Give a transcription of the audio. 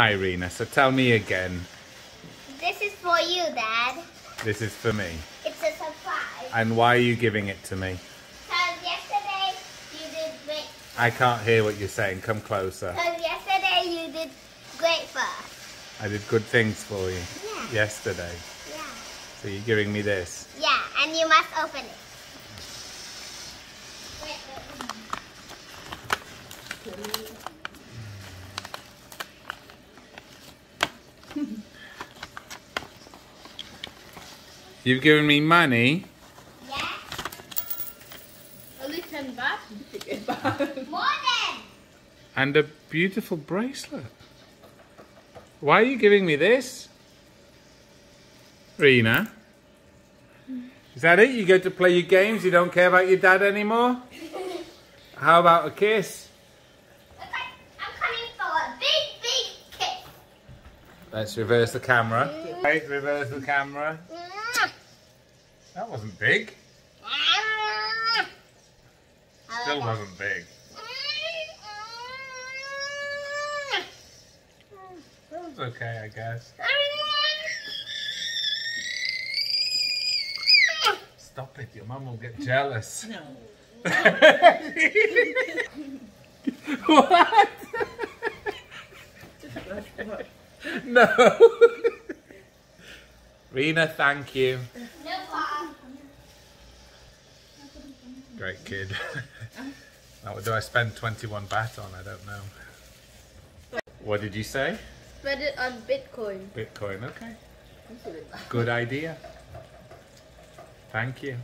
Hi, Rena. So tell me again. This is for you, Dad. This is for me. It's a surprise. And why are you giving it to me? Because yesterday you did great. I can't hear what you're saying. Come closer. Because yesterday you did great for us. I did good things for you Yeah. yesterday. Yeah. So you're giving me this. Yeah, and you must open it. Wait, wait. You've given me money Yeah. Only 10 baht? More than. and a beautiful bracelet. Why are you giving me this? Rena? Is that it? You go to play your games? You don't care about your dad anymore? How about a kiss? Looks like I'm coming for a big, big kiss. Let's reverse the camera. Right, reverse the camera. Mm. That wasn't big. Still ah. wasn't big. That was okay, I guess. Stop it, your mum will get jealous. No. what? no. Rena, thank you. No problem. Great kid. now, what do I spend 21 baht on? I don't know. What did you say? Spend it on Bitcoin. Bitcoin, okay. Good idea. Thank you.